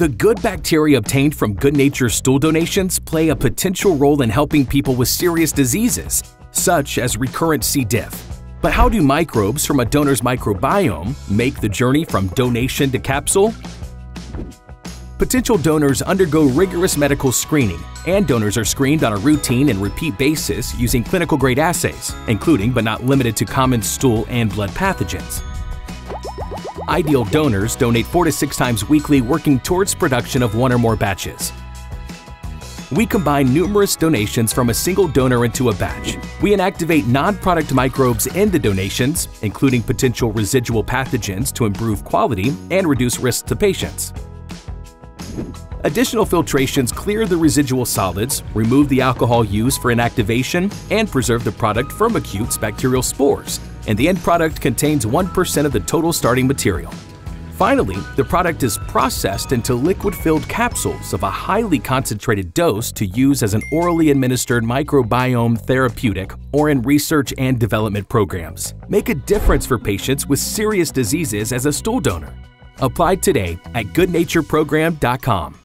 The good bacteria obtained from GoodNature stool donations play a potential role in helping people with serious diseases, such as recurrent C. diff. But how do microbes from a donor's microbiome make the journey from donation to capsule? Potential donors undergo rigorous medical screening, and donors are screened on a routine and repeat basis using clinical grade assays, including but not limited to common stool and blood pathogens. Ideal donors donate four to six times weekly working towards production of one or more batches. We combine numerous donations from a single donor into a batch. We inactivate non-product microbes in the donations, including potential residual pathogens to improve quality and reduce risk to patients. Additional filtrations clear the residual solids, remove the alcohol used for inactivation, and preserve the product Firmicute bacterial spores, and the end product contains 1% of the total starting material. Finally, the product is processed into liquid-filled capsules of a highly concentrated dose to use as an orally administered microbiome therapeutic or in research and development programs. Make a difference for patients with serious diseases as a stool donor. Apply today at goodnatureprogram.com.